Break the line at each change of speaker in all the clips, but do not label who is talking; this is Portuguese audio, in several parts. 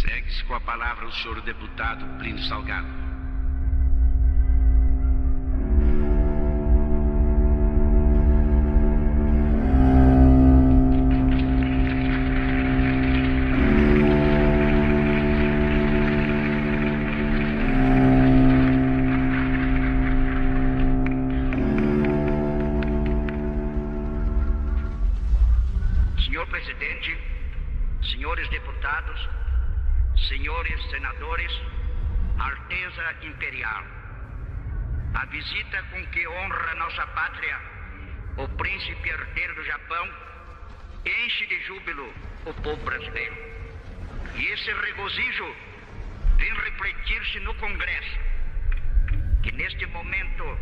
Segue-se com a palavra o senhor deputado Plínio Salgado.
Júbilo o povo brasileiro. E esse regozijo vem refletir-se no Congresso, que neste momento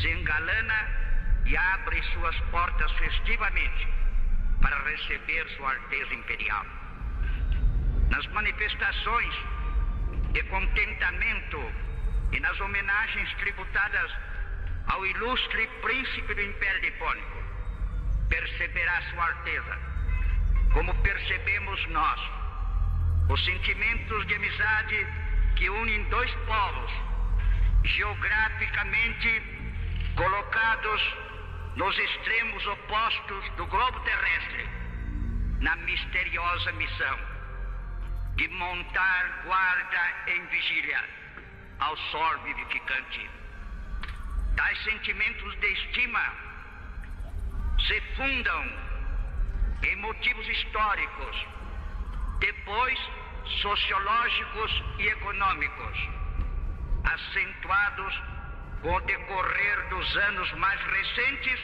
se engalana e abre suas portas festivamente para receber Sua Alteza Imperial. Nas manifestações de contentamento e nas homenagens tributadas ao ilustre príncipe do Império Nipônico, perceberá Sua Alteza, como percebemos nós, os sentimentos de amizade que unem dois povos, geograficamente colocados nos extremos opostos do globo terrestre, na misteriosa missão de montar guarda em vigília ao sol vivificante. Tais sentimentos de estima se fundam em motivos históricos, depois sociológicos e econômicos, acentuados com o decorrer dos anos mais recentes,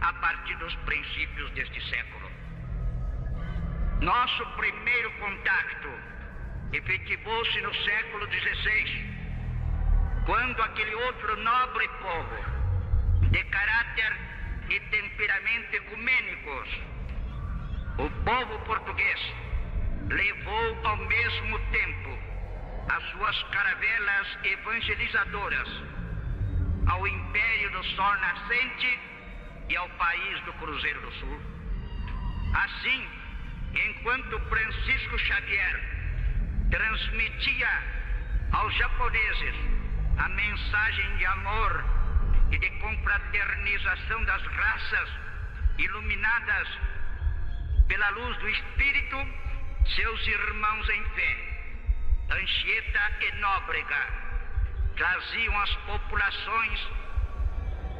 a partir dos princípios deste século. Nosso primeiro contato efetivou-se no século XVI, quando aquele outro nobre povo, de caráter e temperamento ecumênicos, o povo português, levou ao mesmo tempo as suas caravelas evangelizadoras ao Império do Sol Nascente e ao país do Cruzeiro do Sul. Assim, enquanto Francisco Xavier transmitia aos japoneses a mensagem de amor e de confraternização das raças iluminadas pela luz do Espírito, seus irmãos em fé, Anchieta e Nóbrega, traziam às populações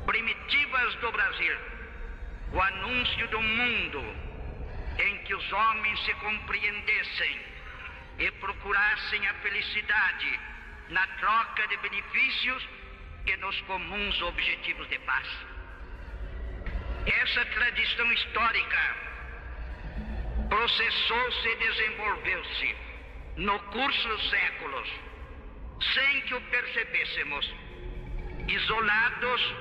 primitivas do Brasil o anúncio do mundo em que os homens se compreendessem e procurassem a felicidade na troca de benefícios e nos comuns objetivos de paz. Essa tradição histórica processou-se e desenvolveu-se no curso dos séculos sem que o percebêssemos, isolados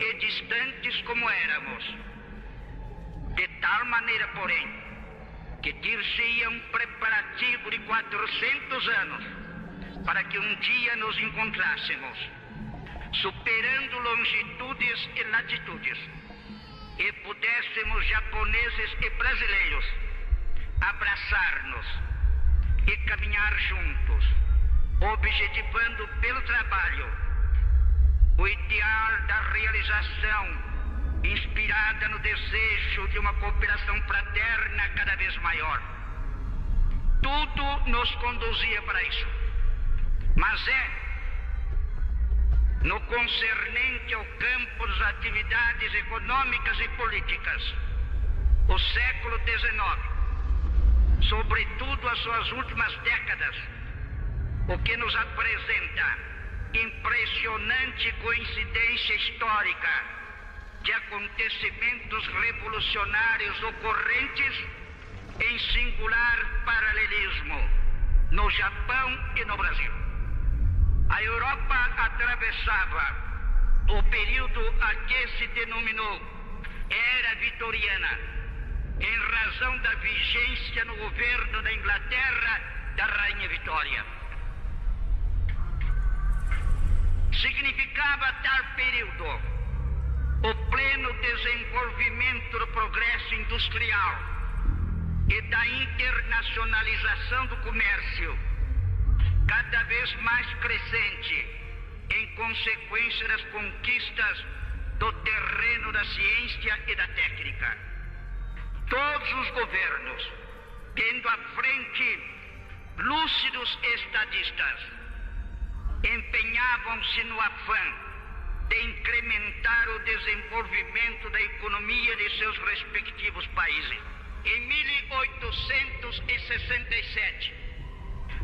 e distantes como éramos. De tal maneira, porém, que dir-se-ia um preparativo de 400 anos para que um dia nos encontrássemos, superando longitudes e latitudes, e pudéssemos, japoneses e brasileiros, abraçar-nos e caminhar juntos objetivando pelo trabalho o ideal da realização inspirada no desejo de uma cooperação fraterna cada vez maior. Tudo nos conduzia para isso. Mas é no concernente ao campo das atividades econômicas e políticas, o século XIX, sobretudo as suas últimas décadas, o que nos apresenta impressionante coincidência histórica de acontecimentos revolucionários ocorrentes em singular paralelismo no Japão e no Brasil. A Europa atravessava o período a que se denominou Era Vitoriana, em razão da vigência no governo da Inglaterra da Rainha Vitória. significava tal período o pleno desenvolvimento do progresso industrial, e da internacionalização do comércio, cada vez mais crescente, em consequência das conquistas do terreno da ciência e da técnica. Todos os governos, tendo à frente lúcidos estadistas, empenhavam-se no afã de incrementar o desenvolvimento da economia de seus respectivos países. Em 1867,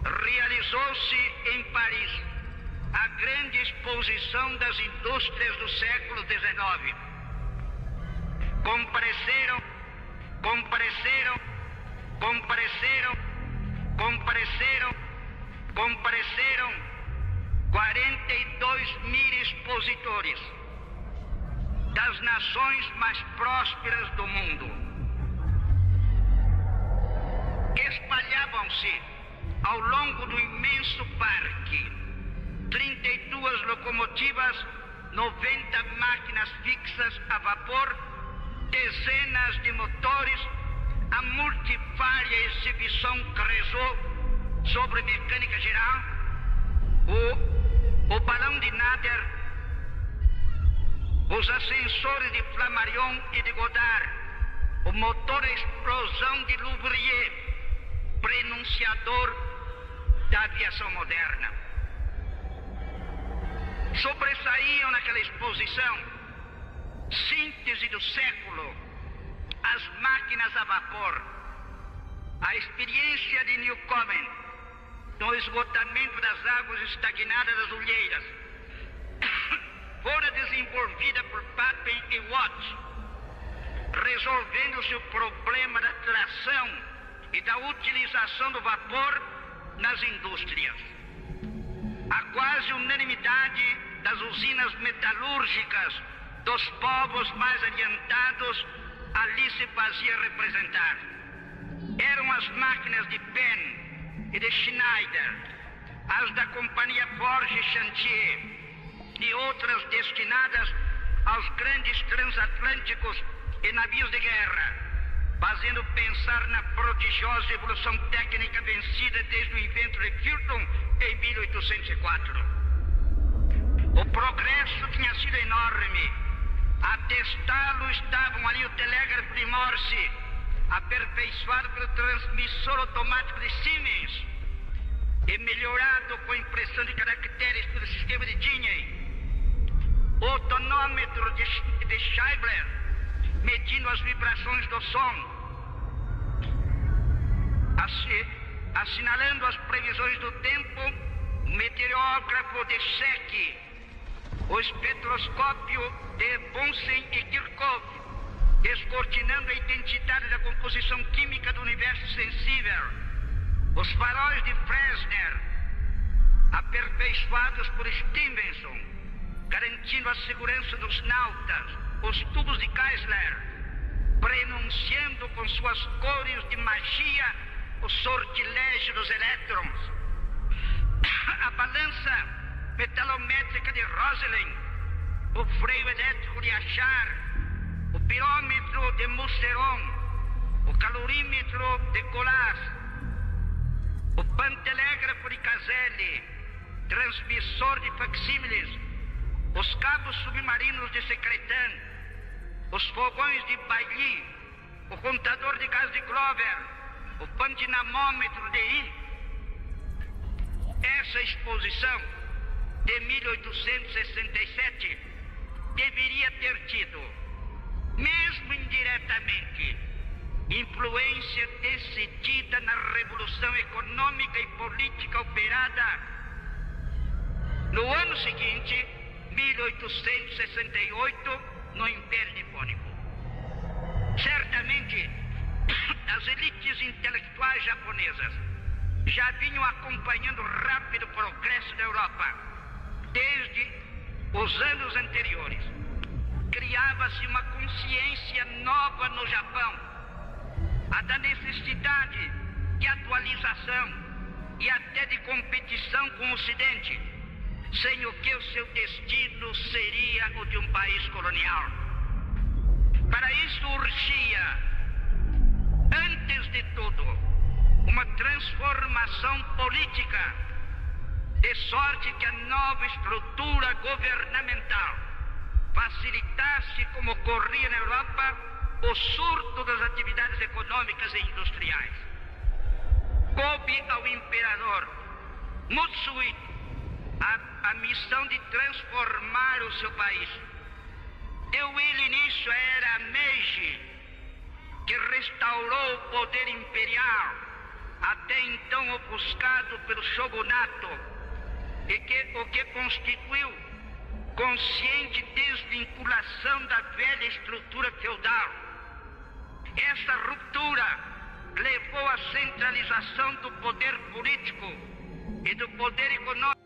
realizou-se em Paris a grande exposição das indústrias do século XIX. Compareceram, compareceram, compareceram, compareceram, compareceram 42 mil expositores das nações mais prósperas do mundo. Espalhavam-se ao longo do imenso parque 32 locomotivas, 90 máquinas fixas a vapor, dezenas de motores, a multifária exibição Crezou sobre mecânica geral, o, o balão de Nader, os ascensores de Flammarion e de Godard, o motor explosão de Louvrier, prenunciador da aviação moderna. Sobressaíam naquela exposição, síntese do século, as máquinas a vapor, a experiência de Newcomen no esgotamento das águas estagnadas das olheiras fora desenvolvida por Papen e Watt, resolvendo-se o problema da tração e da utilização do vapor nas indústrias. A quase unanimidade das usinas metalúrgicas dos povos mais adiantados ali se fazia representar. Eram as máquinas de Penn e de Schneider, as da companhia Forge Chantier e outras destinadas aos grandes transatlânticos e navios de guerra fazendo pensar na prodigiosa evolução técnica vencida desde o invento de Fulton em 1804. O progresso tinha sido enorme. A testá-lo estavam ali o telégrafo de Morse, aperfeiçoado pelo transmissor automático de Siemens e melhorado com impressão de caracteres pelo sistema de Gini, o tonômetro de, de Scheibler, medindo as vibrações do som, assi, assinalando as previsões do tempo, o meteorógrafo de Sheck, o espectroscópio de Bunsen e Kirchhoff, descortinando a identidade da composição química do universo sensível, os faróis de Fresner, aperfeiçoados por Stevenson, garantindo a segurança dos nautas, os tubos de Geisler, prenunciando com suas cores de magia o sortilégio dos elétrons, a balança metalométrica de Rosalind, o freio elétrico de Achar, o pirômetro de Musseron, o calorímetro de Colas, o pantelégrafo de Caselli, transmissor de facsímiles, os cabos submarinos de Secretan, os fogões de Bailly, o contador de gás de Glover, o pandinamômetro de I. Essa exposição de 1867 deveria ter tido, mesmo indiretamente, influência decidida na revolução econômica e política operada no ano seguinte, 1868, no Império Nipônico. Certamente, as elites intelectuais japonesas já vinham acompanhando o rápido progresso da Europa desde os anos anteriores. Criava-se uma consciência nova no Japão, a da necessidade de atualização e até de competição com o Ocidente, sem o que o seu destino seria o de um país colonial. Para isso urgia antes de tudo, uma transformação política, de sorte que a nova estrutura governamental facilitasse, como ocorria na Europa, o surto das atividades econômicas e industriais. Coube ao imperador Mutsuhito a, a missão de transformar o seu país. Deu ele início à era Meiji, que restaurou o poder imperial, até então ofuscado pelo shogunato, e que, o que constituiu consciente desvinculação da velha estrutura feudal. Essa ruptura levou à centralização do poder político e do poder econômico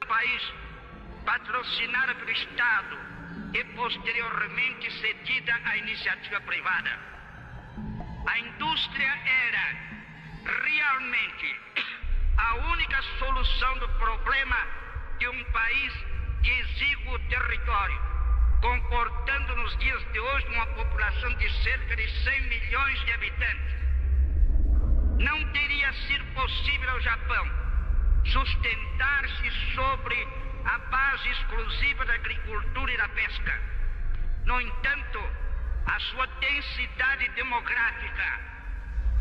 do país, patrocinada pelo Estado e posteriormente cedida à iniciativa privada. A indústria era realmente a única solução do problema de um país de exíguo território, comportando nos dias de hoje uma população de cerca de 100 milhões de habitantes. Não teria sido possível ao Japão sustentar-se sobre a base exclusiva da agricultura e da pesca. No entanto, a sua densidade demográfica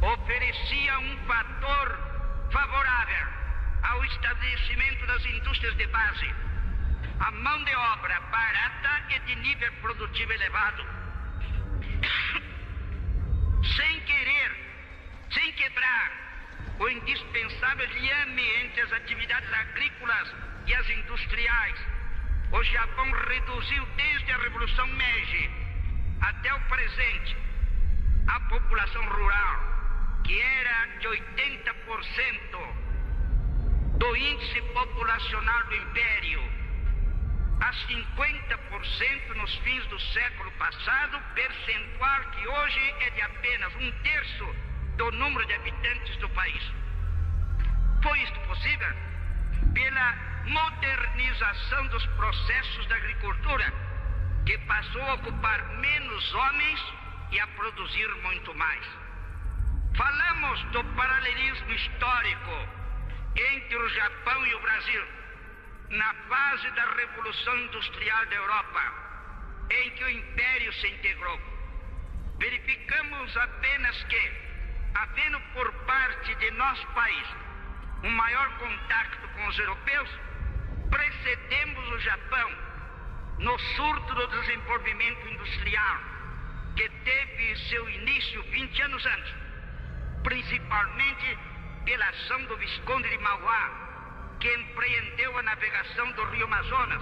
oferecia um fator favorável ao estabelecimento das indústrias de base, a mão de obra barata e de nível produtivo elevado, sem querer, sem quebrar o indispensável liame entre as atividades agrícolas e as industriais. O Japão reduziu desde a Revolução Meiji até o presente a população rural que era de 80% do índice populacional do Império, a 50% nos fins do século passado, percentual que hoje é de apenas um terço do número de habitantes do país. Foi isto possível pela modernização dos processos da agricultura, que passou a ocupar menos homens e a produzir muito mais. Falamos do paralelismo histórico entre o Japão e o Brasil na fase da Revolução Industrial da Europa, em que o Império se integrou. Verificamos apenas que, havendo por parte de nosso país um maior contato com os europeus, precedemos o Japão no surto do desenvolvimento industrial, que teve seu início 20 anos antes principalmente pela ação do Visconde de Mauá, que empreendeu a navegação do rio Amazonas,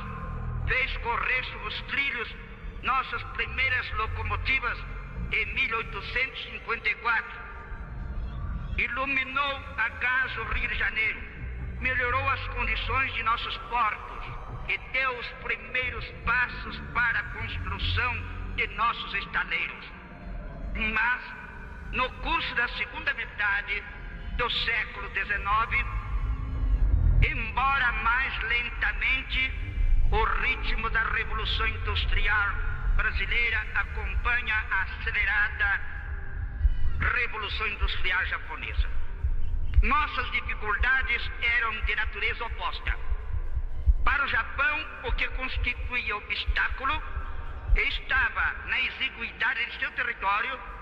fez correr sobre os trilhos nossas primeiras locomotivas em 1854. Iluminou a gás o Rio de Janeiro, melhorou as condições de nossos portos e deu os primeiros passos para a construção de nossos estaleiros. Mas no curso da segunda metade do século XIX, embora mais lentamente, o ritmo da Revolução Industrial brasileira acompanha a acelerada Revolução Industrial japonesa. Nossas dificuldades eram de natureza oposta. Para o Japão, o que constituía obstáculo estava na exiguidade de seu território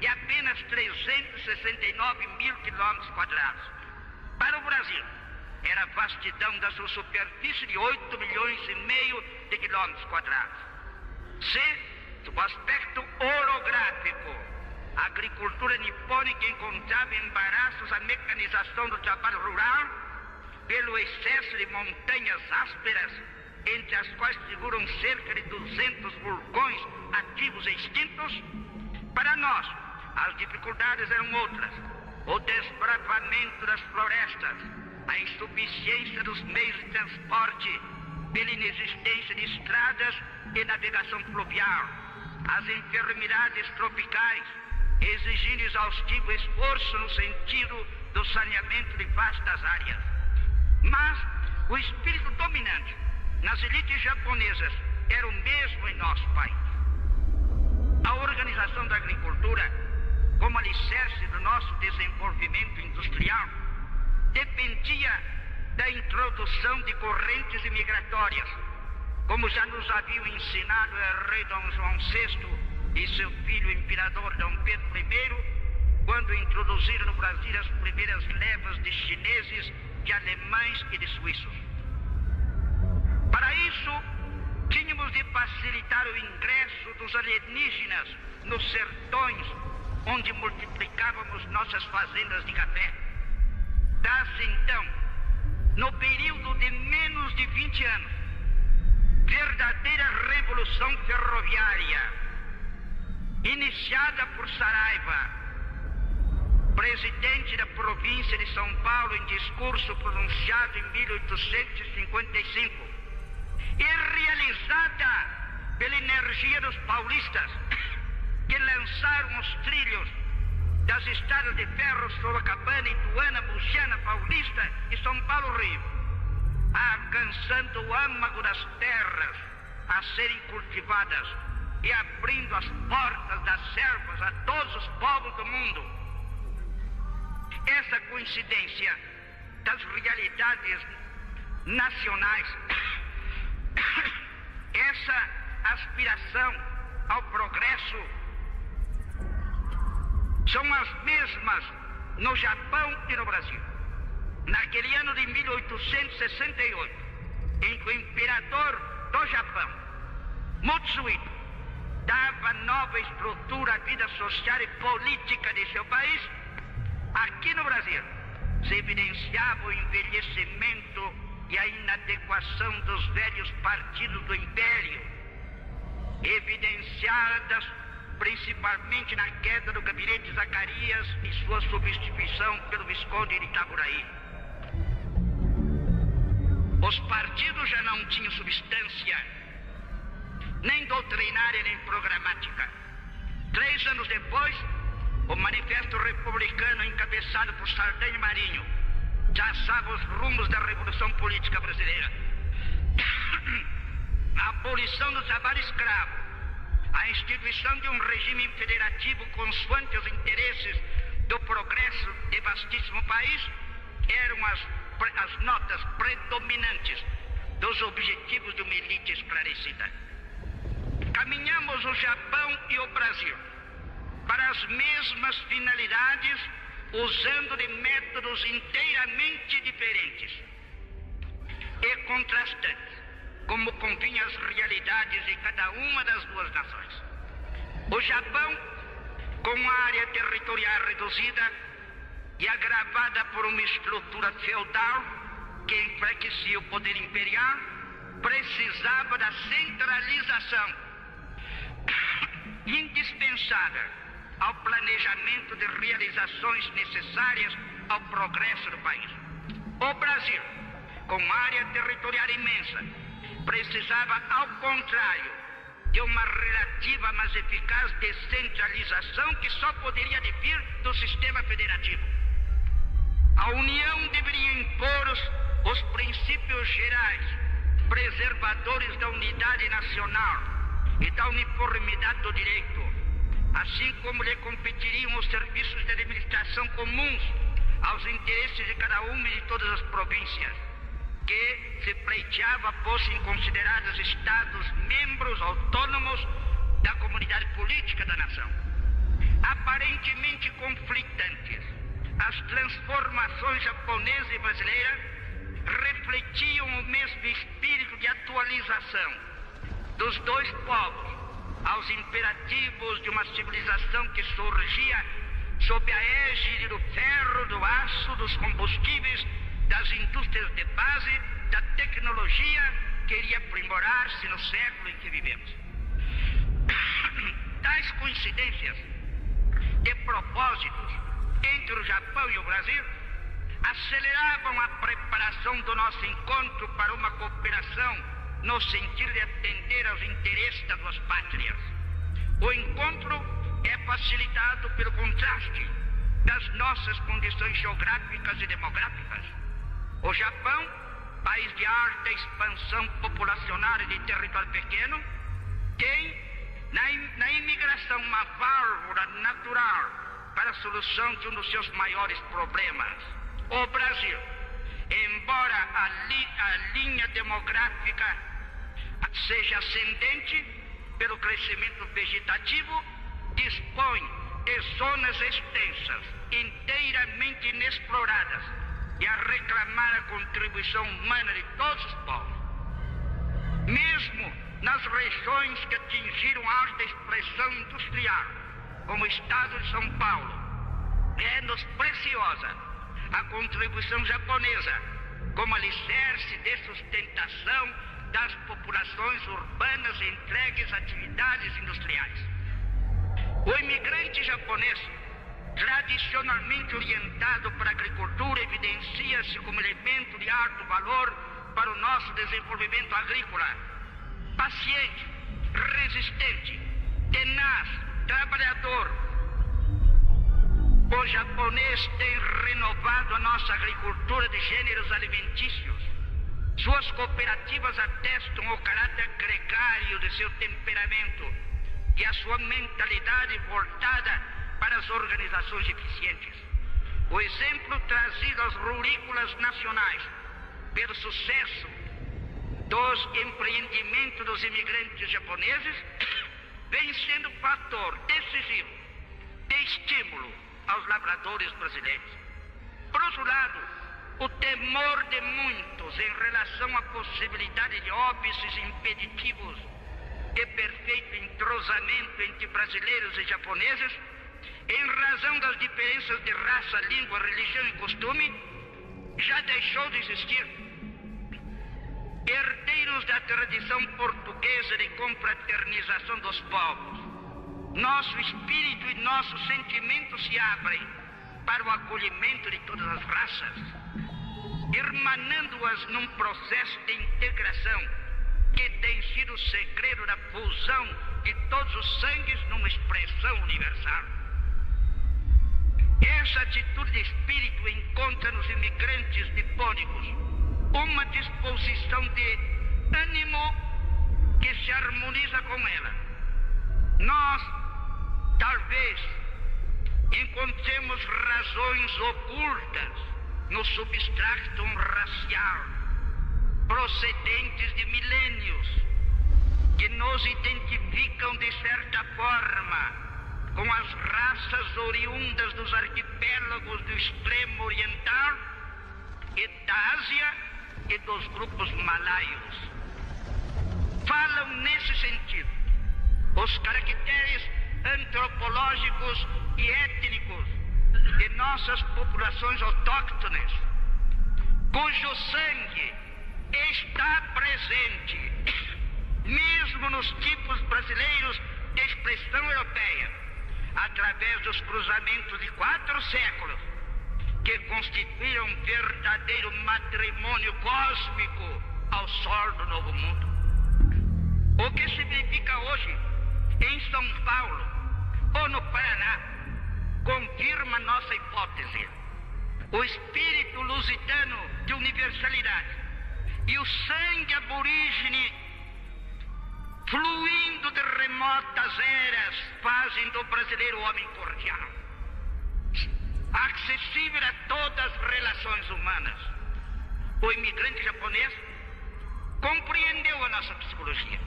de apenas 369 mil quilômetros quadrados. Para o Brasil, era a vastidão da sua superfície de 8 milhões e meio de quilômetros quadrados. Se, do aspecto orográfico, a agricultura nipônica encontrava embaraços à mecanização do trabalho rural, pelo excesso de montanhas ásperas, entre as quais figuram cerca de 200 vulcões ativos e extintos, para nós, as dificuldades eram outras: o desbravamento das florestas, a insuficiência dos meios de transporte, pela inexistência de estradas e navegação fluvial, as enfermidades tropicais, exigindo exaustivo esforço no sentido do saneamento de vastas áreas. Mas o espírito dominante nas elites japonesas era o mesmo em nosso país nosso desenvolvimento industrial, dependia da introdução de correntes imigratórias, como já nos haviam ensinado o rei Dom João VI e seu filho imperador Dom Pedro I, quando introduziram no Brasil as primeiras levas de chineses, de alemães e de suíços. Para isso, tínhamos de facilitar o ingresso dos alienígenas nos sertões, onde multiplicávamos nossas fazendas de café. Dá-se então, no período de menos de 20 anos, verdadeira revolução ferroviária, iniciada por Saraiva, presidente da província de São Paulo, em discurso pronunciado em 1855, e realizada pela energia dos paulistas, que lançaram os trilhos das estradas de ferro Sorocabana, Ituana, Buciana, Paulista e São Paulo Rio, alcançando o âmago das terras a serem cultivadas e abrindo as portas das servas a todos os povos do mundo. Essa coincidência das realidades nacionais, essa aspiração ao progresso, são as mesmas no Japão e no Brasil. Naquele ano de 1868, em que o imperador do Japão, Mutsuhito, dava nova estrutura à vida social e política de seu país, Aqui no Brasil se evidenciava o envelhecimento e a inadequação dos velhos partidos do Império, evidenciadas principalmente na queda do gabinete Zacarias e sua substituição pelo Visconde de Itaboraí. Os partidos já não tinham substância, nem doutrinária nem programática. Três anos depois, o Manifesto Republicano, encabeçado por Sardanha Marinho, traçava os rumos da Revolução Política Brasileira. A abolição do trabalho escravo, a instituição de um regime federativo consoante os interesses do progresso de vastíssimo país eram as, as notas predominantes dos objetivos de uma elite esclarecida. Caminhamos o Japão e o Brasil para as mesmas finalidades, usando de métodos inteiramente diferentes e contrastantes, como convinha as realidades de cada uma das duas nações. O Japão, com área territorial reduzida e agravada por uma estrutura feudal que enfraquecia o poder imperial, precisava da centralização indispensável ao planejamento de realizações necessárias ao progresso do país. O Brasil, com área territorial imensa, precisava, ao contrário, de uma relativa mas eficaz descentralização que só poderia vir do sistema federativo. A União deveria impor os, os princípios gerais, preservadores da unidade nacional e da uniformidade do direito assim como lhe competiriam os serviços de administração comuns aos interesses de cada uma e de todas as províncias, que se pleiteava fossem considerados Estados membros autônomos da comunidade política da nação. Aparentemente conflitantes, as transformações japonesa e brasileira refletiam o mesmo espírito de atualização dos dois povos aos imperativos de uma civilização que surgia sob a égide do ferro, do aço, dos combustíveis, das indústrias de base, da tecnologia que iria aprimorar-se no século em que vivemos. Tais coincidências de propósitos entre o Japão e o Brasil aceleravam a preparação do nosso encontro para uma cooperação no sentido de atender aos interesses das duas pátrias. O encontro é facilitado pelo contraste das nossas condições geográficas e demográficas. O Japão, país de alta expansão populacional e de território pequeno, tem na, na imigração uma válvula natural para a solução de um dos seus maiores problemas. O Brasil, embora a, li, a linha demográfica seja ascendente pelo crescimento vegetativo, dispõe de zonas extensas, inteiramente inexploradas, e a reclamar a contribuição humana de todos os povos. Mesmo nas regiões que atingiram alta expressão industrial, como o estado de São Paulo, é-nos preciosa a contribuição japonesa como alicerce de sustentação das populações urbanas entregues a atividades industriais. O imigrante japonês, tradicionalmente orientado para a agricultura, evidencia-se como elemento de alto valor para o nosso desenvolvimento agrícola paciente, resistente, tenaz, trabalhador. O japonês tem renovado a nossa agricultura de gêneros alimentícios. Suas cooperativas atestam o caráter gregário de seu temperamento e a sua mentalidade voltada para as organizações eficientes. O exemplo trazido aos rurícolas nacionais pelo sucesso dos empreendimentos dos imigrantes japoneses vem sendo fator decisivo de estímulo aos lavradores brasileiros. Por outro lado, o temor de muitos em relação à possibilidade de óbices impeditivos de perfeito entrosamento entre brasileiros e japoneses, em razão das diferenças de raça, língua, religião e costume, já deixou de existir herdeiros da tradição portuguesa de confraternização dos povos. Nosso espírito e nossos sentimentos se abrem para o acolhimento de todas as raças, irmanando-as num processo de integração que tem sido o segredo da fusão de todos os sangues numa expressão universal. Essa atitude de espírito encontra nos imigrantes nipônicos uma disposição de ânimo que se harmoniza com ela. Nós, talvez, encontremos razões ocultas no substrato racial, procedentes de milênios, que nos identificam de certa forma com as raças oriundas dos arquipélagos do extremo oriental e da Ásia e dos grupos malaios. Falam nesse sentido os caracteres antropológicos e étnicos de nossas populações autóctones, cujo sangue está presente, mesmo nos tipos brasileiros de expressão europeia, através dos cruzamentos de quatro séculos que constituíram um verdadeiro matrimônio cósmico ao sol do novo mundo. O que significa hoje em São Paulo ou no Paraná confirma nossa hipótese. O espírito lusitano de universalidade e o sangue aborígene fluindo de remotas eras fazem do brasileiro homem cordial acessível a todas as relações humanas. O imigrante japonês compreendeu a nossa psicologia.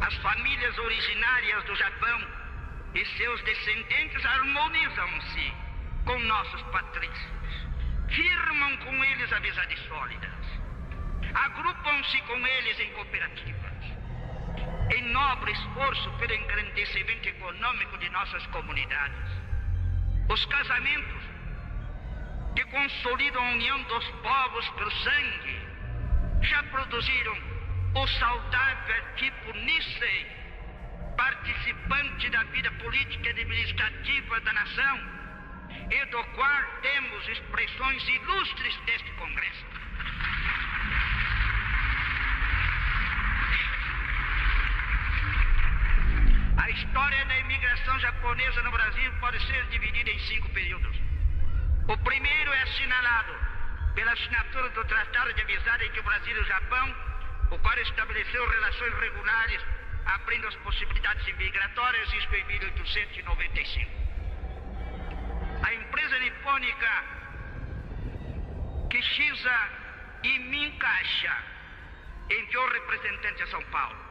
As famílias originárias do Japão e seus descendentes harmonizam-se com nossos patrícios, firmam com eles amizades sólidas, agrupam-se com eles em cooperativas, em nobre esforço pelo engrandecimento econômico de nossas comunidades os casamentos que consolidam a união dos povos pelo sangue já produziram o saudável tipo Nissei, participante da vida política e administrativa da nação, e do qual temos expressões ilustres deste Congresso. A história da imigração japonesa no Brasil pode ser dividida em cinco períodos. O primeiro é assinalado pela assinatura do Tratado de Amizade entre o Brasil e o Japão, o qual estabeleceu relações regulares abrindo as possibilidades imigratórias, isso em 1895. A empresa nipônica Kishisa e Mincaixa enviou representante a São Paulo.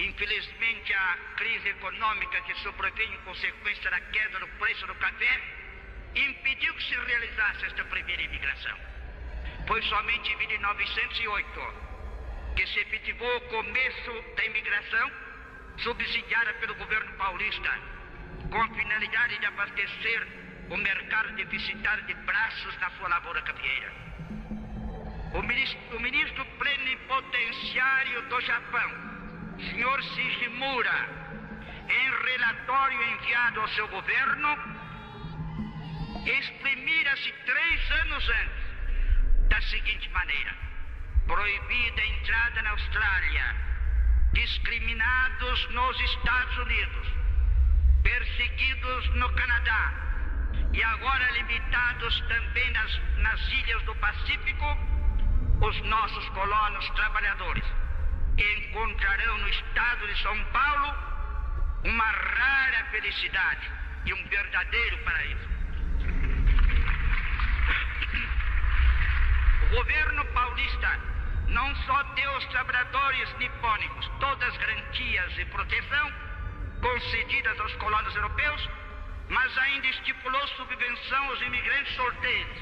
Infelizmente, a crise econômica que sobreveio em consequência da queda do preço do café impediu que se realizasse esta primeira imigração. Foi somente em 1908 que se efetivou o começo da imigração subsidiada pelo governo paulista, com a finalidade de abastecer o mercado deficitário de braços na sua lavoura cafeeira. O ministro, o ministro plenipotenciário do Japão, senhor Shishimura, em relatório enviado ao seu governo, exprimira-se três anos antes da seguinte maneira: proibida a entrada na Austrália, discriminados nos Estados Unidos, perseguidos no Canadá e agora limitados também nas, nas ilhas do Pacífico, os nossos colonos trabalhadores encontrarão no estado de São Paulo uma rara felicidade e um verdadeiro paraíso. O governo paulista não só deu aos trabalhadores nipônicos todas as garantias e proteção concedidas aos colonos europeus, mas ainda estipulou subvenção aos imigrantes solteiros,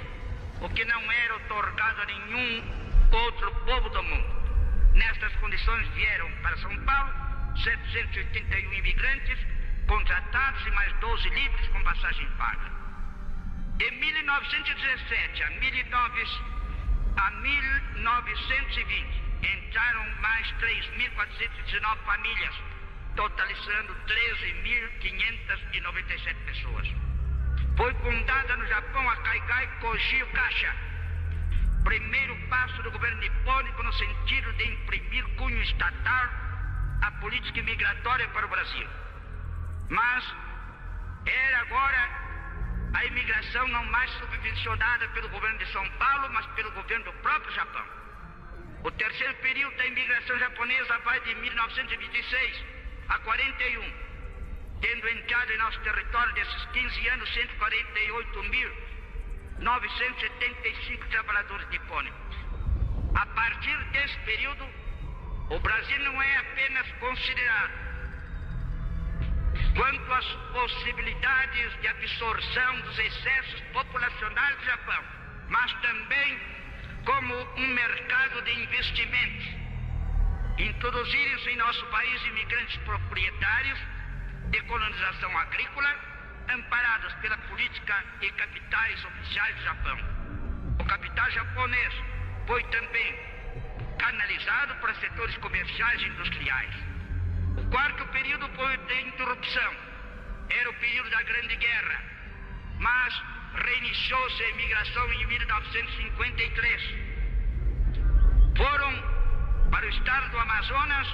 o que não era otorgado a nenhum outro povo do mundo. Nestas condições vieram para São Paulo 781 imigrantes contratados e mais 12 livres com passagem paga. De 1917 a 1900 a 1920 entraram mais 3.419 famílias, totalizando 13.597 pessoas. Foi fundada no Japão a Kaikai Kogio Caixa, primeiro passo do governo nipônico no sentido de imprimir cunho estatal à política migratória para o Brasil. Mas era agora a imigração não mais subvencionada pelo governo de São Paulo, mas pelo governo do próprio Japão. O terceiro período da imigração japonesa vai de 1926 a 41, tendo entrado em nosso território desses 15 anos 148.975 trabalhadores nipônicos. A partir desse período, o Brasil não é apenas considerado quanto às possibilidades de absorção dos excessos populacionais do Japão, mas também como um mercado de investimentos. Introduzirem-se em nosso país imigrantes proprietários de colonização agrícola, amparados pela política e capitais oficiais do Japão. O capital japonês foi também canalizado para setores comerciais e industriais o quarto período foi de interrupção. Era o período da Grande Guerra. Mas reiniciou-se a imigração em 1953. Foram para o estado do Amazonas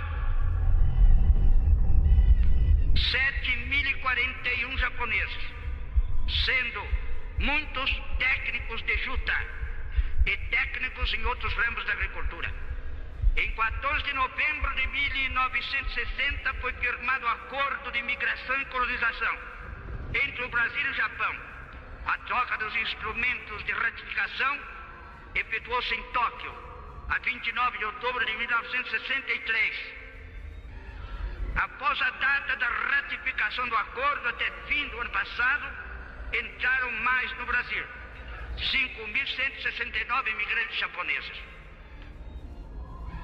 7.041 japoneses, sendo muitos técnicos de juta e técnicos em outros ramos da agricultura. Em 14 de novembro de 1960 foi firmado o Acordo de Imigração e Colonização entre o Brasil e o Japão. A troca dos instrumentos de ratificação efetuou-se em Tóquio, a 29 de outubro de 1963. Após a data da ratificação do acordo, até fim do ano passado, entraram mais no Brasil 5.169 imigrantes japoneses.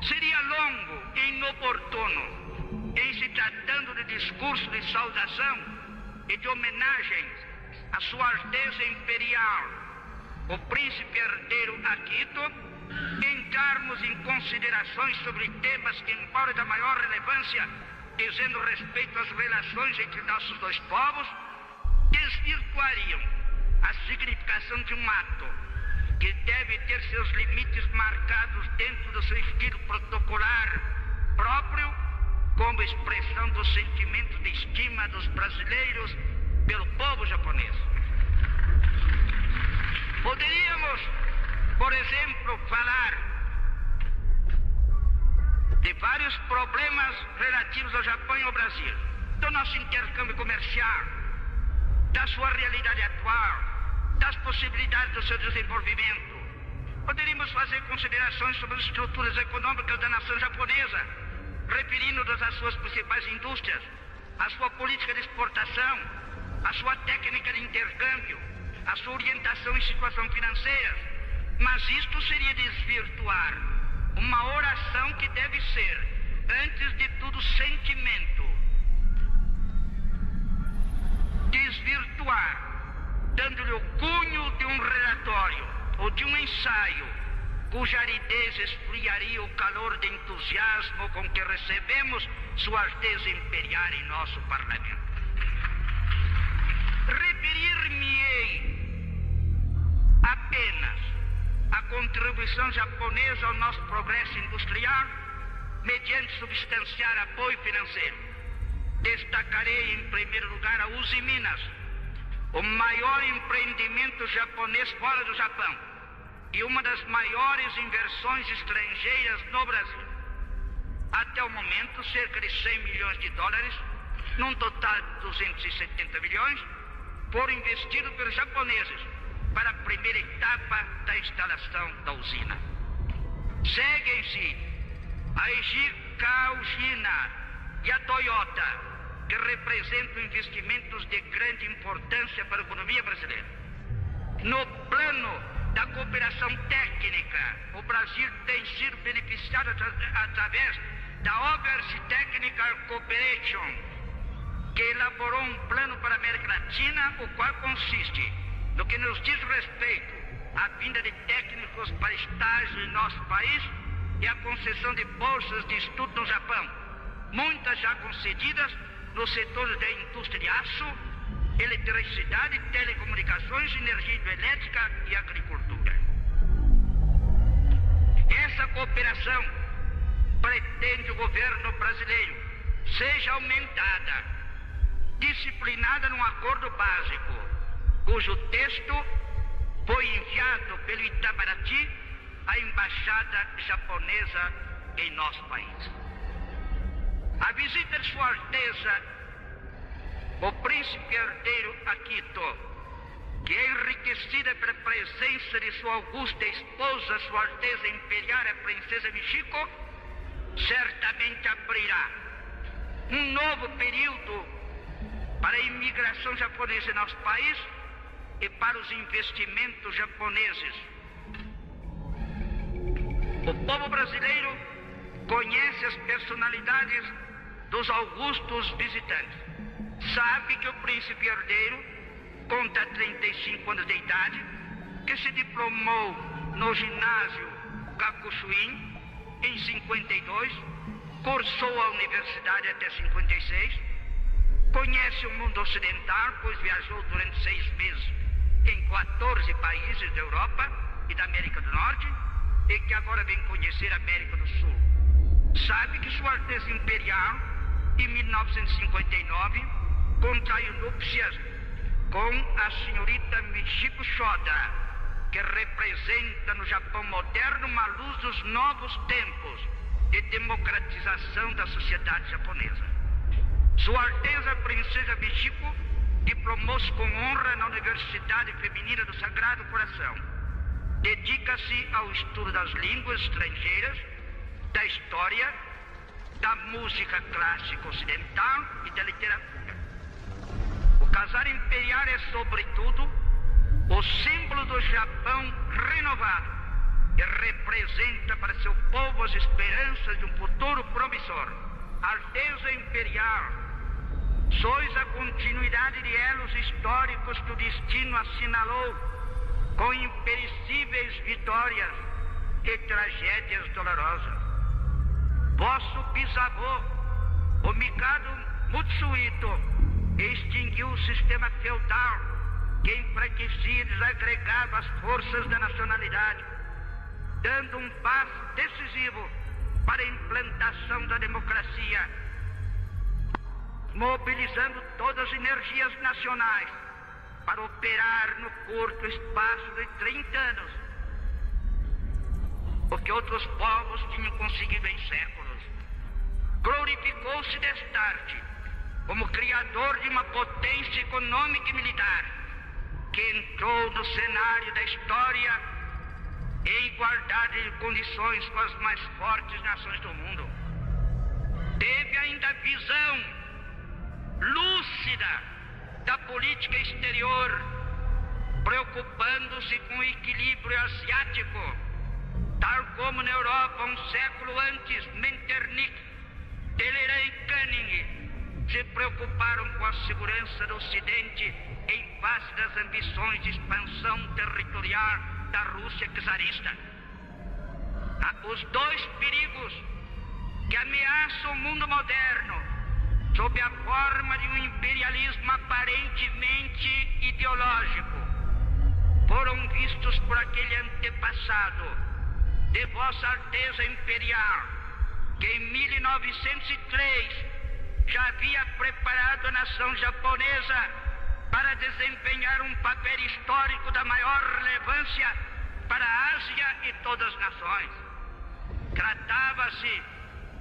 Seria longo e inoportuno, em se tratando de discurso de saudação e de homenagem à Sua Alteza Imperial, o Príncipe Herdeiro Akito, entrarmos em considerações sobre temas que, embora da maior relevância, dizendo respeito às relações entre nossos dois povos, desvirtuariam a significação de um ato que deve ter seus limites marcados dentro do seu estilo protocolar próprio, como expressão do sentimento de estima dos brasileiros pelo povo japonês. Poderíamos, por exemplo, falar de vários problemas relativos ao Japão e ao Brasil, do nosso intercâmbio comercial, da sua realidade atual, das possibilidades do seu desenvolvimento. Poderíamos fazer considerações sobre as estruturas econômicas da nação japonesa, referindo-nos às suas principais indústrias, à sua política de exportação, à sua técnica de intercâmbio, à sua orientação em situação financeira. Mas isto seria desvirtuar uma oração que deve ser, antes de tudo, sentimento. Desvirtuar, dando-lhe o cunho de um relatório ou de um ensaio, cuja aridez esfriaria o calor de entusiasmo com que recebemos Sua Alteza Imperial em nosso Parlamento. Referir-me-ei apenas à contribuição japonesa ao nosso progresso industrial mediante substanciar apoio financeiro. Destacarei em primeiro lugar a Uzi Minas, o maior empreendimento japonês fora do Japão e uma das maiores inversões estrangeiras no Brasil. Até o momento, cerca de 100 milhões de dólares, num total de 270 milhões, foram investidos pelos japoneses para a primeira etapa da instalação da usina. Seguem-se a Eiji Kaujina e a Toyota, que representam investimentos de grande importância para a economia brasileira. No plano da cooperação técnica, o Brasil tem sido beneficiado através da Overs Technical Cooperation, que elaborou um plano para a América Latina, o qual consiste no que nos diz respeito à vinda de técnicos para estágio em nosso país e a concessão de bolsas de estudo no Japão, muitas já concedidas nos setores da indústria de aço, eletricidade, telecomunicações, energia hidroelétrica e agricultura. Essa cooperação pretende o governo brasileiro seja aumentada, disciplinada num acordo básico, cujo texto foi enviado pelo Itamaraty à embaixada japonesa em nosso país. A visita de Sua Alteza, o príncipe herdeiro Akito, que é enriquecida pela presença de sua augusta esposa, Sua Alteza Imperial, a Princesa Michiko, certamente abrirá um novo período para a imigração japonesa em nosso país e para os investimentos japoneses. O povo brasileiro conhece as personalidades dos augustos visitantes. Sabe que o príncipe herdeiro conta 35 anos de idade, que se diplomou no ginásio Gakushuin em 52, cursou a universidade até 56, conhece o mundo ocidental, pois viajou durante seis meses em 14 países da Europa e da América do Norte, e que agora vem conhecer a América do Sul. Sabe que Sua Alteza Imperial, em 1959, contraiu núpcias com a senhorita Michiko Shoda, que representa no Japão moderno uma luz dos novos tempos de democratização da sociedade japonesa. Sua Alteza Princesa Michiko diplomou-se com honra na Universidade Feminina do Sagrado Coração. Dedica-se ao estudo das línguas estrangeiras, da história, da música clássica ocidental e da literatura. O casar imperial é, sobretudo, o símbolo do Japão renovado e representa para seu povo as esperanças de um futuro promissor. Alteza Imperial, sois a continuidade de elos históricos que o destino assinalou com imperecíveis vitórias e tragédias dolorosas. Vosso bisavô, o Mikado Mutsuhito, extinguiu o sistema feudal que enfraquecia e desagregava as forças da nacionalidade, dando um passo decisivo para a implantação da democracia, mobilizando todas as energias nacionais para operar no curto espaço de 30 anos, o que outros povos tinham conseguido em séculos. glorificou-se destarte como criador de uma potência econômica e militar que entrou no cenário da história em igualdade de condições com as mais fortes nações do mundo. Teve ainda visão lúcida da política exterior, preocupando-se com o equilíbrio asiático, tal como na Europa um século antes Metternich, Talleyrand e Canning se preocuparam com a segurança do Ocidente em face das ambições de expansão territorial da Rússia czarista. Ah, os dois perigos que ameaçam o mundo moderno sob a forma de um imperialismo aparentemente ideológico foram vistos por aquele antepassado de Vossa Alteza Imperial, que em 1903 já havia preparado a nação japonesa para desempenhar um papel histórico da maior relevância para a Ásia e todas as nações. Tratava-se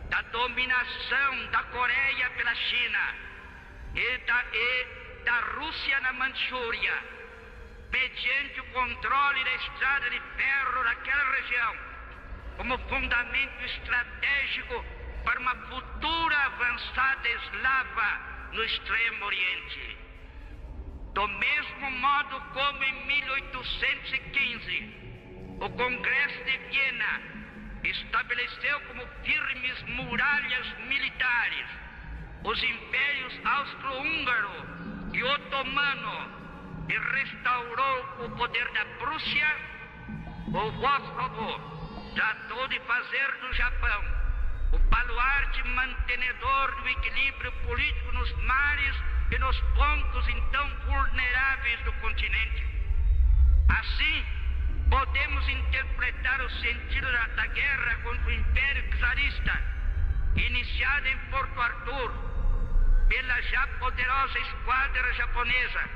da dominação da Coreia pela China e da, e da Rússia na Manchúria, mediante o controle da estrada de ferro daquela região, como fundamento estratégico para uma futura avançada eslava no Extremo Oriente. Do mesmo modo como em 1815 o Congresso de Viena estabeleceu como firmes muralhas militares os impérios austro-húngaro e otomano e restaurou o poder da Prússia, o avô tratou de fazer do Japão o baluarte mantenedor do equilíbrio político nos mares e nos pontos então vulneráveis do continente. Assim, podemos interpretar o sentido da, da guerra contra o Império Czarista, iniciada em Porto Arthur pela já poderosa esquadra japonesa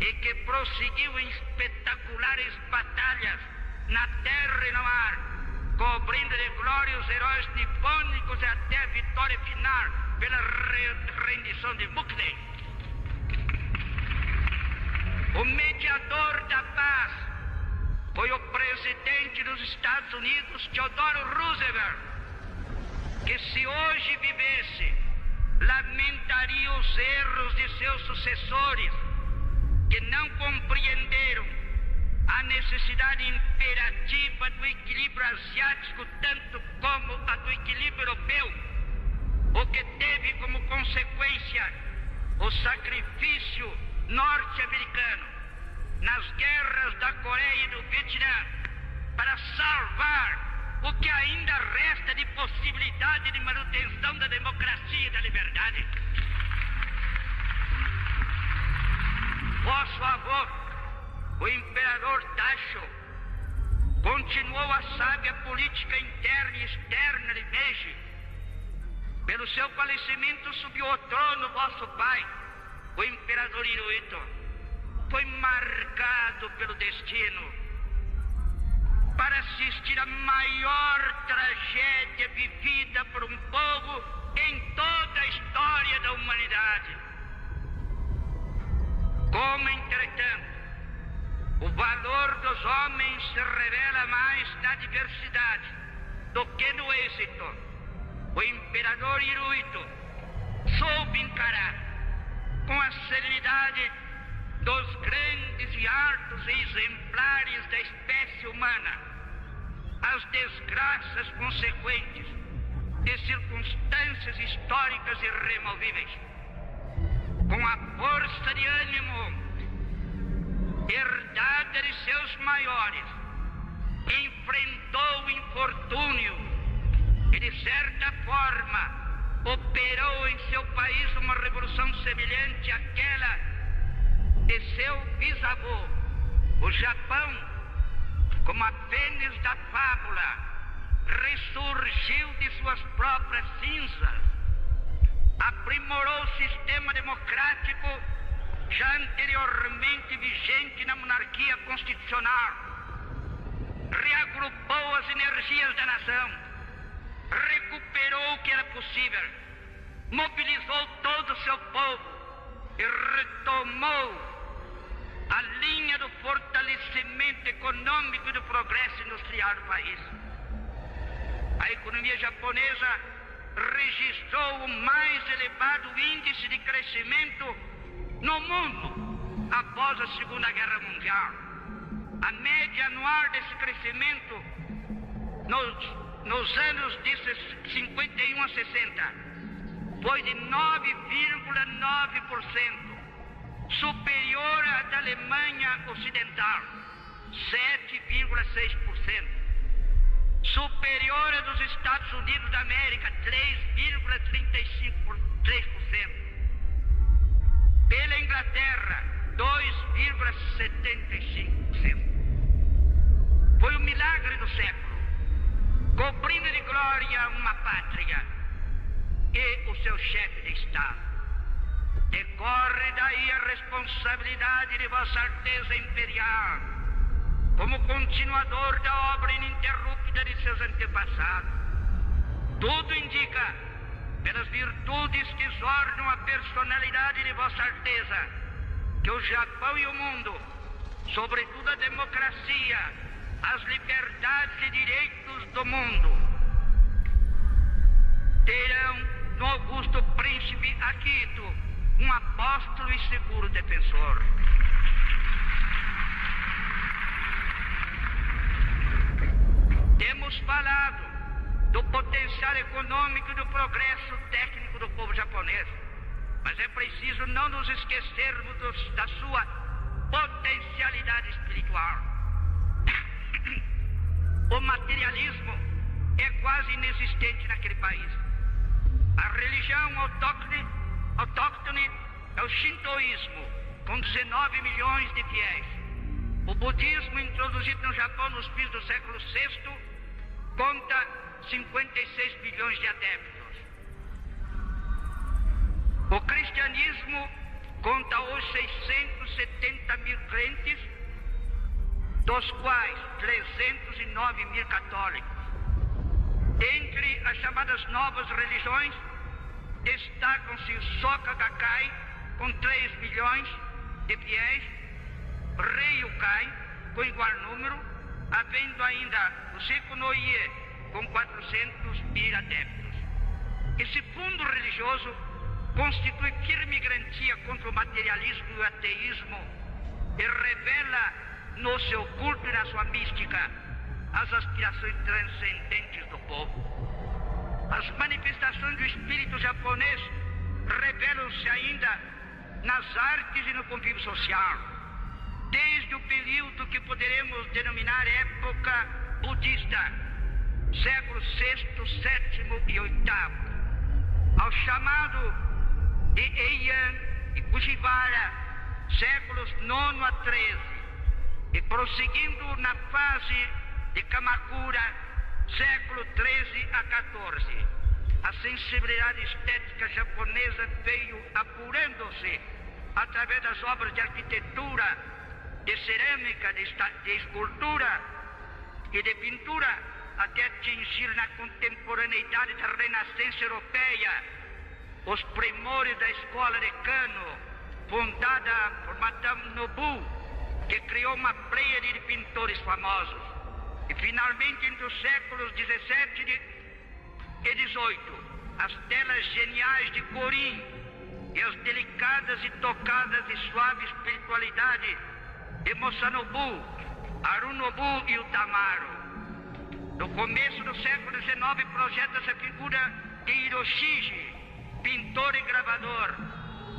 e que prosseguiu em espetaculares batalhas na terra e no mar, cobrindo de glória os heróis nipônicos até a vitória final pela re rendição de Mukden. O mediador da paz foi o presidente dos Estados Unidos, Theodore Roosevelt, que se hoje vivesse, lamentaria os erros de seus sucessores, que não compreenderam a necessidade imperativa do equilíbrio asiático, tanto como a do equilíbrio europeu, o que teve como consequência o sacrifício norte-americano nas guerras da Coreia e do Vietnã para salvar o que ainda resta de possibilidade de manutenção da democracia e da liberdade. Vosso avô, o imperador Tacho, continuou a sábia política interna e externa de Meiji. Pelo seu falecimento subiu ao trono vosso pai, o imperador Hirohito foi marcado pelo destino para assistir a maior tragédia vivida por um povo em toda a história da humanidade. Como, entretanto, o valor dos homens se revela mais na diversidade do que no êxito, o imperador Hiruito soube encarar com a serenidade dos grandes e altos exemplares da espécie humana as desgraças consequentes de circunstâncias históricas irremovíveis. Com a força de ânimo herdada de seus maiores, enfrentou o infortúnio e, de certa forma, operou em seu país uma revolução semelhante àquela de seu bisavô. O Japão, como a fênix da fábula, ressurgiu de suas próprias cinzas, aprimorou o sistema democrático já anteriormente vigente na monarquia constitucional, reagrupou as energias da nação recuperou o que era possível, mobilizou todo o seu povo e retomou a linha do fortalecimento econômico e do progresso industrial do país. A economia japonesa registrou o mais elevado índice de crescimento no mundo após a Segunda Guerra Mundial. A média anual desse crescimento nos, nos anos de 51 a 60 foi de 9,9%, superior à da Alemanha Ocidental, 7,6% superior à dos Estados Unidos da América, 3,35%. Pela Inglaterra, 2,75%. Foi o milagre do século, cobrindo de glória uma pátria e o seu chefe de Estado. Decorre daí a responsabilidade de Vossa Alteza Imperial como continuador da obra ininterrupta de seus antepassados. Tudo indica, pelas virtudes que exornam a personalidade de Vossa Alteza, que o Japão e o mundo, sobretudo a democracia, as liberdades e direitos do mundo, terão no Augusto Príncipe Akito um apóstolo e seguro defensor. Temos falado do potencial econômico e do progresso técnico do povo japonês, mas é preciso não nos esquecermos dos, da sua potencialidade espiritual. O materialismo é quase inexistente naquele país. A religião autóctone, autóctone é o shintoísmo, com 19 milhões de fiéis. O budismo, introduzido no Japão nos fins do século VI, conta 56 milhões de adeptos. O cristianismo conta hoje 670 mil crentes, dos quais 309 mil católicos. Entre as chamadas novas religiões, destacam-se o Soka Gakkai, com 3 milhões de fiéis, Reiukai, com igual número, havendo ainda o Seco Noie, com 400 mil adeptos. Esse fundo religioso constitui firme garantia contra o materialismo e o ateísmo e revela no seu culto e na sua mística as aspirações transcendentes do povo. As manifestações do espírito japonês revelam-se ainda nas artes e no convívio social, desde o período que poderemos denominar época budista, século VI, VII e VIII, ao chamado de Heian e Fujiwara, séculos IX a XIII, e prosseguindo na fase de Kamakura, século XIII a XIV. A sensibilidade estética japonesa veio apurando-se através das obras de arquitetura, de cerâmica, de, de escultura e de pintura, até atingir na contemporaneidade da renascença europeia os primores da escola de Kano, fundada por Madame Nobu, que criou uma pleia de pintores famosos. E finalmente, entre os séculos 17 e 18, as telas geniais de Corim e as delicadas e tocadas de suave espiritualidade de Moçanobu, Arunobu e Utamaro. No começo do século XIX, projeta-se a figura de Hiroshige, pintor e gravador,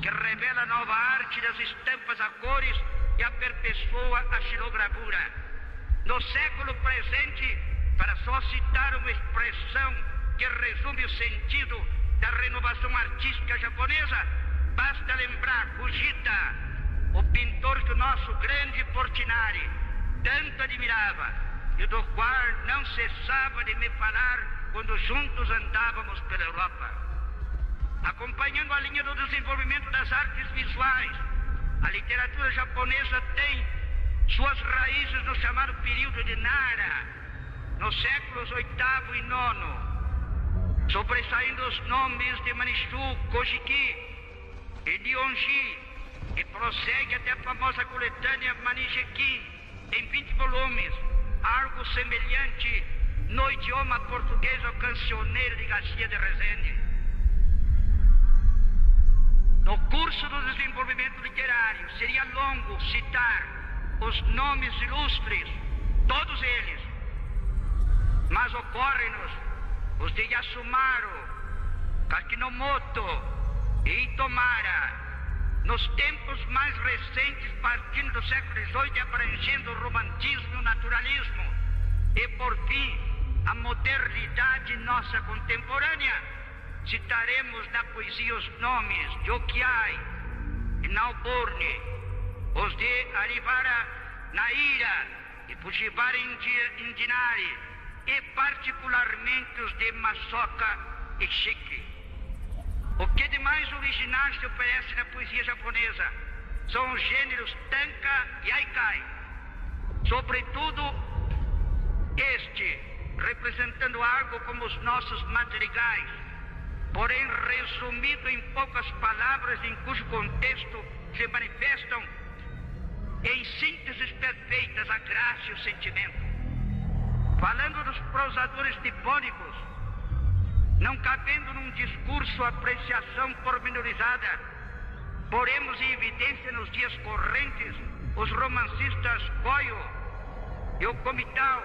que revela a nova arte das estampas a cores e aperfeiçoa a xilogravura. No século presente, para só citar uma expressão que resume o sentido da renovação artística japonesa, basta lembrar Fujita, o pintor que o nosso grande Portinari tanto admirava e do qual não cessava de me falar quando juntos andávamos pela Europa. Acompanhando a linha do desenvolvimento das artes visuais, a literatura japonesa tem suas raízes no chamado período de Nara, nos séculos VIII e IX, sobressaindo os nomes de Manichu, Kojiki e Dionji, e prossegue até a famosa coletânea Manijequim, em 20 volumes, algo semelhante no idioma português ao cancioneiro de Garcia de Rezende. No curso do desenvolvimento literário, seria longo citar os nomes ilustres, todos eles, mas ocorrem-nos os de Yasumaro, Kakinomoto e Itomara, nos tempos mais recentes, partindo do século XVIII, abrangendo o romantismo e o naturalismo, e por fim, a modernidade nossa contemporânea, citaremos na poesia os nomes de Okiai e Nauborne, os de Arivara Naira e Pujibara Indinari, e particularmente os de Masoka e Shiki. O que de mais original se oferece na poesia japonesa são os gêneros Tanka e Aikai, sobretudo este, representando algo como os nossos madrigais, porém resumido em poucas palavras em cujo contexto se manifestam em sínteses perfeitas a graça e o sentimento. Falando dos prosadores dipônicos, não cabendo num discurso apreciação pormenorizada, poremos em evidência nos dias correntes os romancistas Goyo Comital,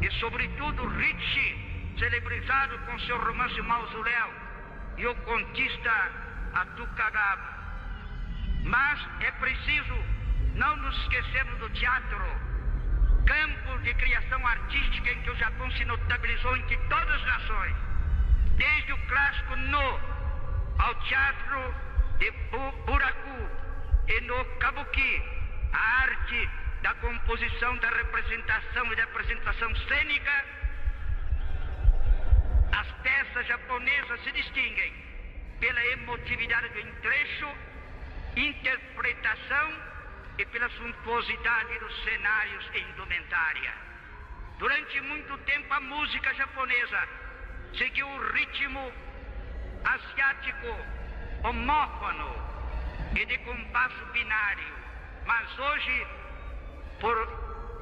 e sobretudo Ritchie, celebrizado com seu romance Mausoléu, e o contista Atukagaba. Mas é preciso não nos esquecermos do teatro, campo de criação artística em que o Japão se notabilizou entre todas as nações, desde o clássico No ao teatro de Buraku e no Kabuki, a arte da composição, da representação e da apresentação cênica, as peças japonesas se distinguem pela emotividade do entrecho, interpretação e pela suntuosidade dos cenários e indumentária. Durante muito tempo a música japonesa seguiu o ritmo asiático homófono e de compasso binário, mas hoje, por,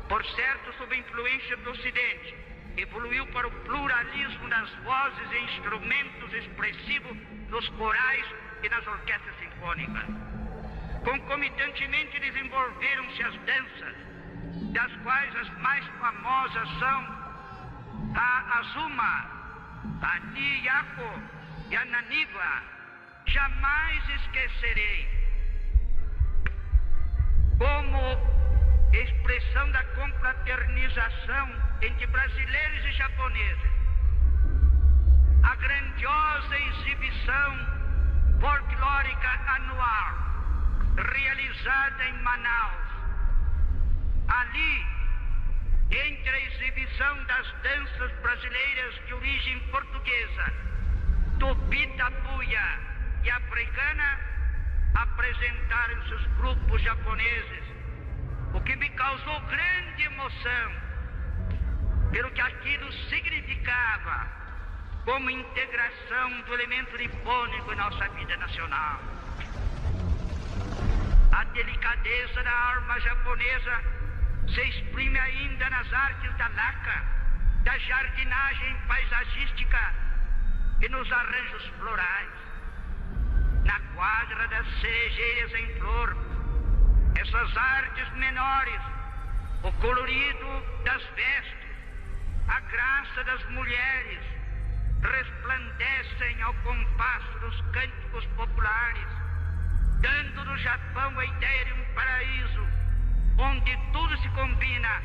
por certo, sob influência do Ocidente, evoluiu para o pluralismo das vozes e instrumentos expressivos nos corais e nas orquestras sinfônicas. Concomitantemente desenvolveram-se as danças, das quais as mais famosas são a Azuma, a Niyako e a Naniva. Jamais esquecerei como expressão da confraternização entre brasileiros e japoneses. A grandiosa exibição folclórica anual realizada em Manaus. Ali, entre a exibição das danças brasileiras de origem portuguesa, Tupi-Tapuia e africana, apresentaram-se os grupos japoneses, o que me causou grande emoção, pelo que aquilo significava como integração do elemento nipônico em nossa vida nacional. A delicadeza da alma japonesa se exprime ainda nas artes da laca, da jardinagem paisagística e nos arranjos florais. Na quadra das cerejeiras em flor, essas artes menores, o colorido das vestes, a graça das mulheres, resplandecem ao compasso dos cânticos populares dando no Japão a ideia de um paraíso onde tudo se combina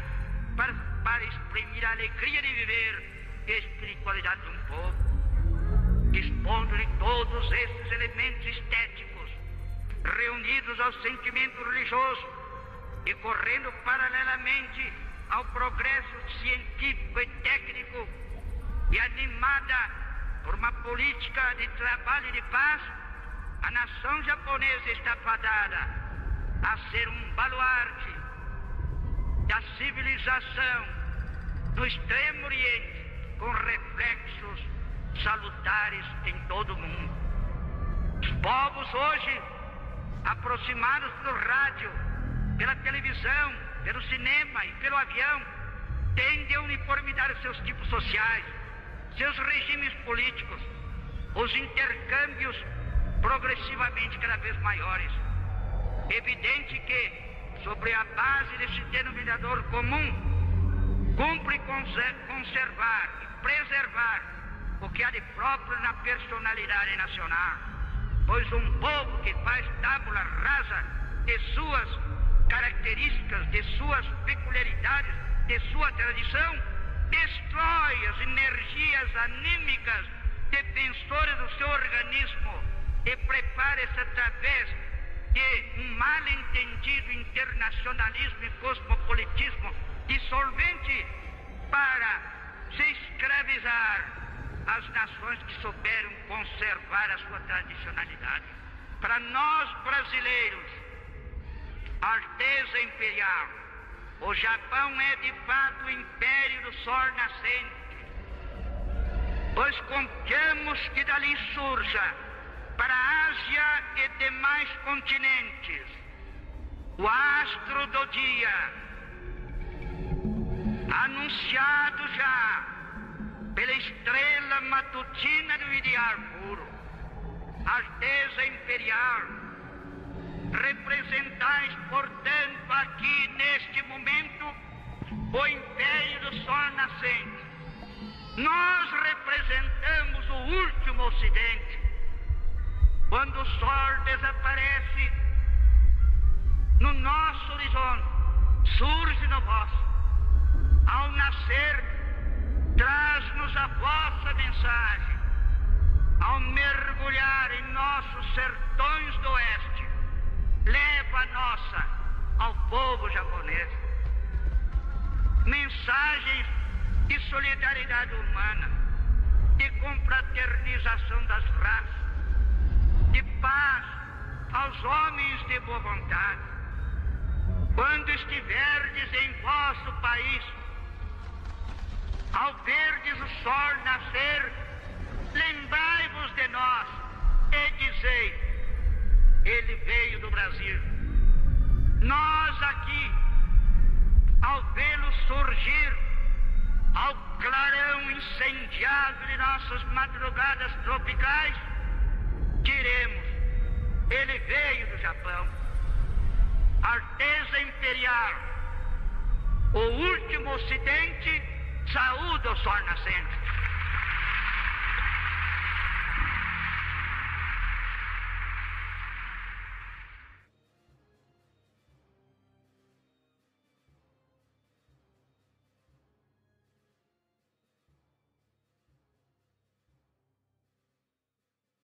para, para exprimir a alegria de viver e a espiritualidade de um povo, dispondo de todos esses elementos estéticos reunidos ao sentimento religioso e correndo paralelamente ao progresso científico e técnico e animada por uma política de trabalho e de paz a nação japonesa está fadada a ser um baluarte da civilização do Extremo Oriente, com reflexos salutares em todo o mundo. Os povos hoje, aproximados pelo rádio, pela televisão, pelo cinema e pelo avião, tendem a uniformizar seus tipos sociais, seus regimes políticos, os intercâmbios progressivamente cada vez maiores. Evidente que, sobre a base desse denominador comum, cumpre conservar e preservar o que há de próprio na personalidade nacional, pois um povo que faz tábula rasa de suas características, de suas peculiaridades, de sua tradição, destrói as energias anímicas defensoras do seu organismo e prepara-se através de um mal entendido internacionalismo e cosmopolitismo dissolvente para se escravizar as nações que souberam conservar a sua tradicionalidade. Para nós brasileiros, Alteza Imperial, o Japão é de fato o império do sol nascente, pois confiamos que dali surja para a Ásia e demais continentes o astro do dia, anunciado já pela estrela matutina do ideal puro, Alteza Imperial, representais, portanto, aqui neste momento o Império do Sol Nascente. Nós representamos o último Ocidente. Quando o Sol desaparece no nosso horizonte, surge no vosso. Ao nascer, traz-nos a vossa mensagem. Ao mergulhar em nossos sertões do oeste, leva a nossa ao povo japonês. Mensagens de solidariedade humana, de confraternização das raças, de paz aos homens de boa vontade. Quando estiverdes em vosso país, ao verdes o sol nascer, lembrai-vos de nós e dizei, ele veio do Brasil. Nós aqui, ao vê-lo surgir, ao clarão incendiado de nossas madrugadas tropicais, diremos: ele veio do Japão. Alteza Imperial, o último ocidente, saúde o sol nascente.